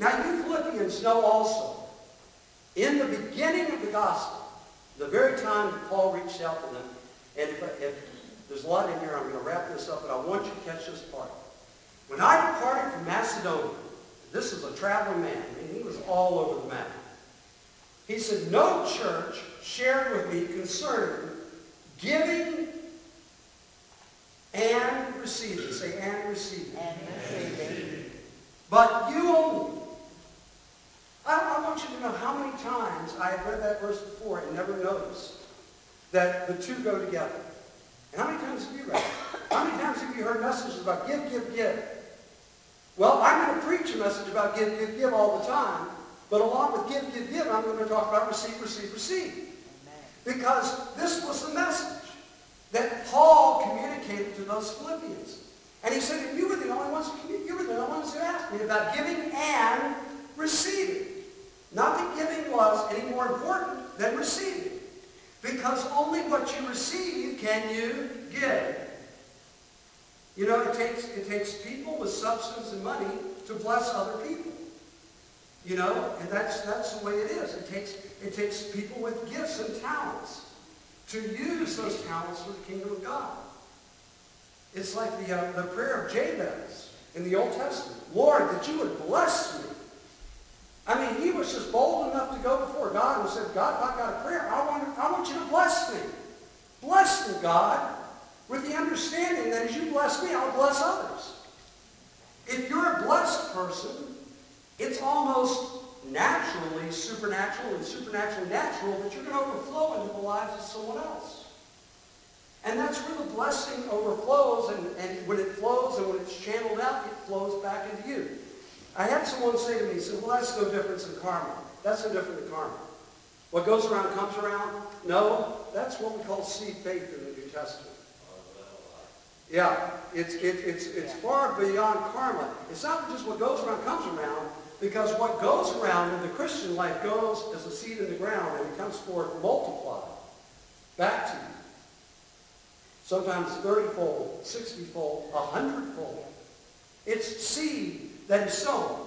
Now you Philippians know also, in the beginning of the gospel, the very time that Paul reached out to them, and if, if there's a lot in here, I'm going to wrap this up, but I want you to catch this part. When I departed from Macedonia, this is a traveling man, and he was all over the map. He said, no church shared with me concerning giving and receiving. Say, and receiving. And receiving. But you only. I, I want you to know how many times I have read that verse before and never noticed that the two go together. And how many times have you read it? How many times have you heard messages about give, give, give? Well, I'm going to preach a message about give, give, give all the time. But along with give, give, give, I'm going to talk about receive, receive, receive. Because this was the message that Paul communicated to those Philippians. And he said, you were the only ones who, you were the only ones who asked me about giving and receiving. Not that giving was any more important than receiving. Because only what you receive can you give. You know, it takes, it takes people with substance and money to bless other people. You know, and that's, that's the way it is. It takes, it takes people with gifts and talents to use those talents for the kingdom of God. It's like the, uh, the prayer of Jabez in the Old Testament. Lord, that you would bless me. I mean, he was just bold enough to go before God and said, God, if I got a prayer, I want, I want you to bless me. Bless me, God, with the understanding that as you bless me, I'll bless others. If you're a blessed person, it's almost naturally supernatural and supernaturally natural that you're going to overflow into the lives of someone else. And that's where the blessing overflows, and, and when it flows and when it's channeled out, it flows back into you. I had someone say to me, he said, well, that's no difference in karma. That's no different than karma. What goes around comes around? No, that's what we call seed faith in the New Testament. Yeah, it's, it, it's, it's far beyond karma. It's not just what goes around comes around, because what goes around in the Christian life goes as a seed in the ground and it comes forth multiplied back to you. Sometimes 30-fold, 60-fold, 100-fold. It's seed that is sown.